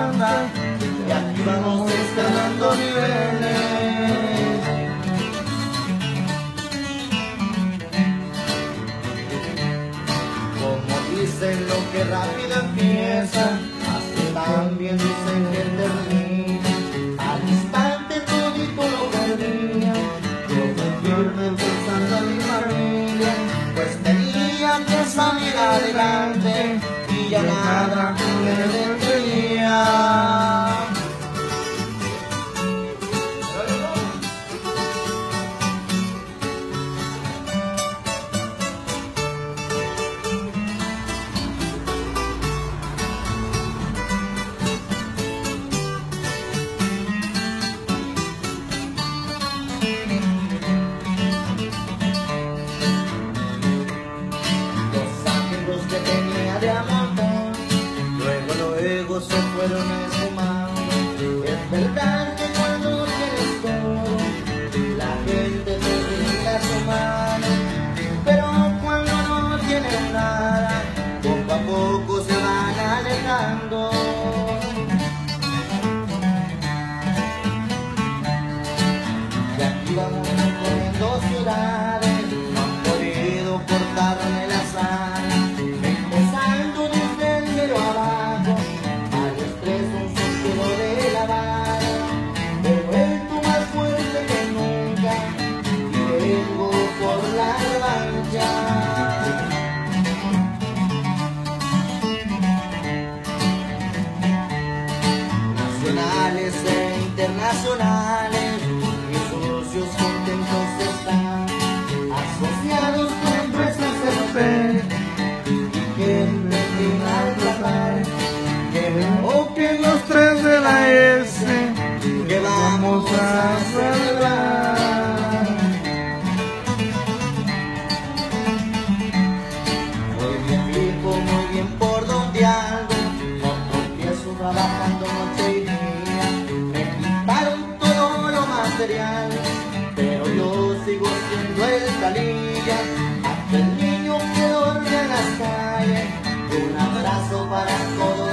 y aquí vamos escalando niveles. Como dicen lo que rápido empieza, así también dicen que termina. Al instante todo lo perdía, yo me pierdo pensando en mi familia, pues tenía que salir adelante y ya nada. Fueron esfumando. Es verdad que cuando tienes todo, la gente te brinda su mano, pero cuando no tienes nada, poco a poco se van alejando. Y aquí vamos recorriendo ciudades, e internacionales, mis socios contentos están, asociados con empresas europeas, que me al tratar, que que los tres de la S que vamos a hacer sigo siendo el talilla, hasta el niño que duerme en las calles. Un abrazo para todo